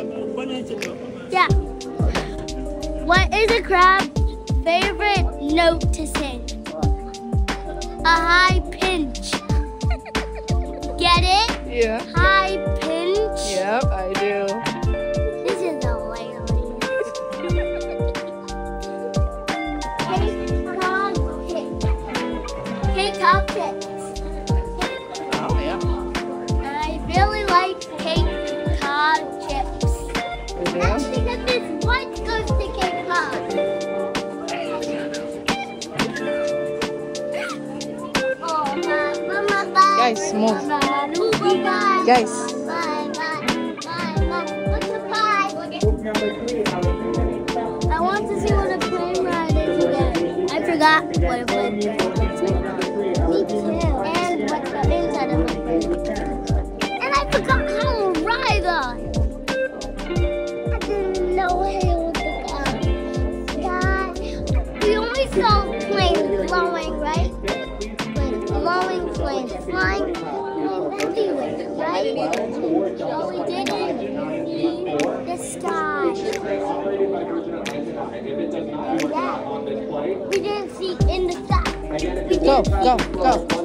Yeah. What is a crab's favorite note to sing? A high pinch. Get it? Yeah. High pinch. Yep, I Guys, move. Guys. I want to see what a plane ride is again. I forgot what a plane ride flying, everywhere, right? But we didn't see the sky. Yeah. We didn't see in the sky. We Go, didn't go, see- go.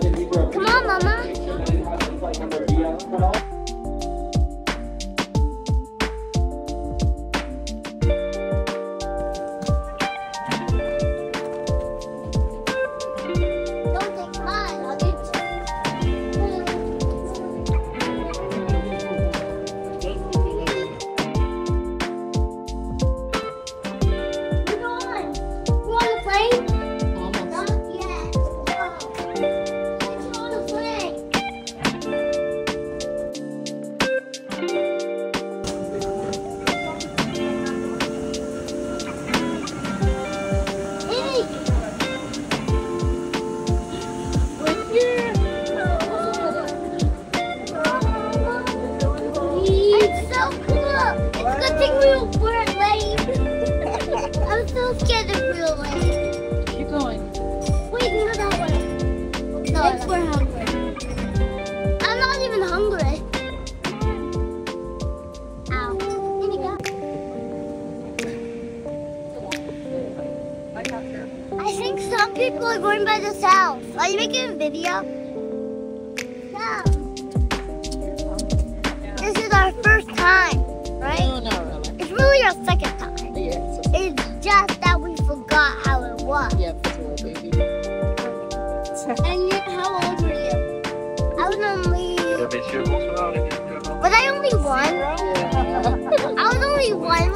Going by themselves. Are you making a video? No. This is our first time, right? No, not really. It's really our second time. Yeah, it's It's just that we forgot how it was. a, yeah, it's a little baby. And you, how old were you? I was only. Messieurs, bonsoir. Les bienvenus à bord. Was I only one? Yeah. I was only one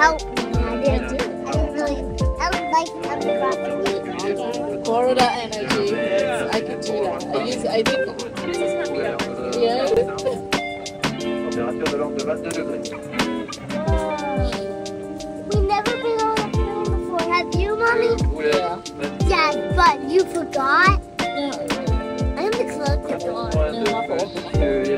and you helped me. I did. I didn't really. I was like having. Florida energy. I can do that. I use, I did. Yeah. Température de l'ordre de 22 degrés. We've never been on a plane before. Have you, mommy? Yeah. Yes, but you forgot. No, I am the door. no,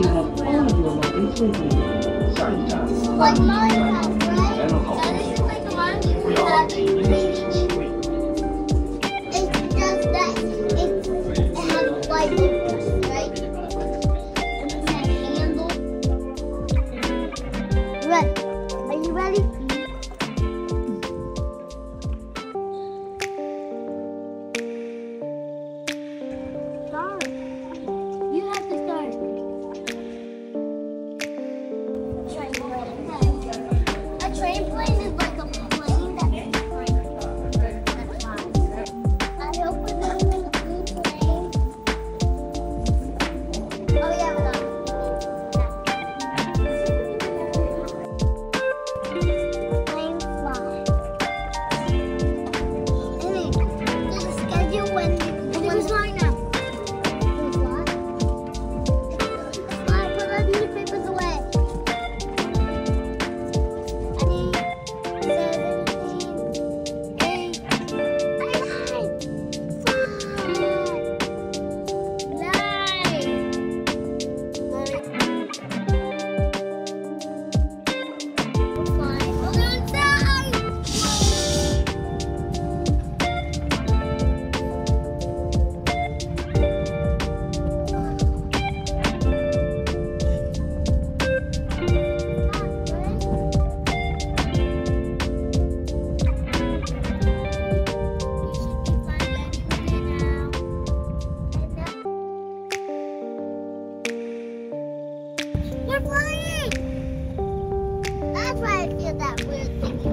you have all of your luggage with you. Like mine has, right? That is like that We're flying! That's why I feel that weird thinking.